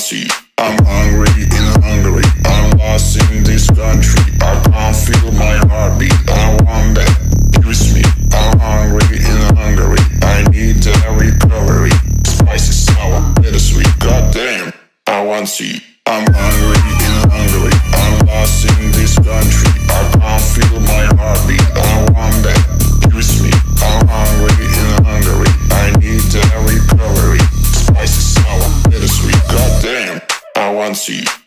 see. I'm hungry in Hungary. I'm lost in this country. I can't feel my heartbeat. I want that. Kiss me. I'm hungry in Hungary. I need a recovery. Spicy, sour, bittersweet. Goddamn. I want see. I'm hungry in Hungary. I'm lost in this country. I can't feel my heartbeat. See.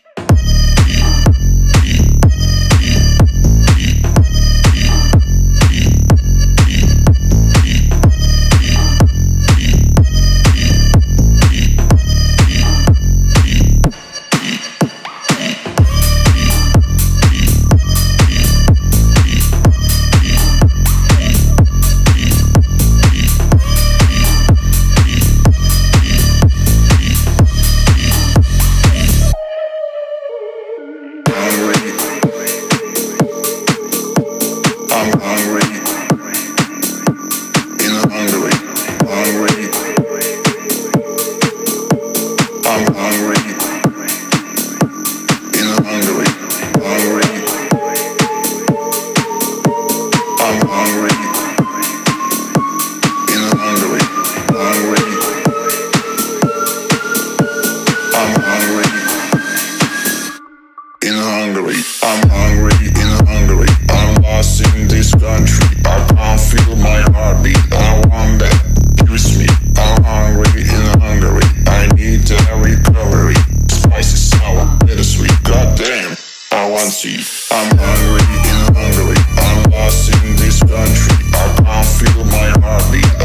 I'm hungry and Hungary. I'm lost in this country. I can't feel my heartbeat.